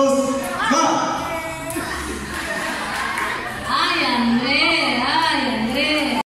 goes,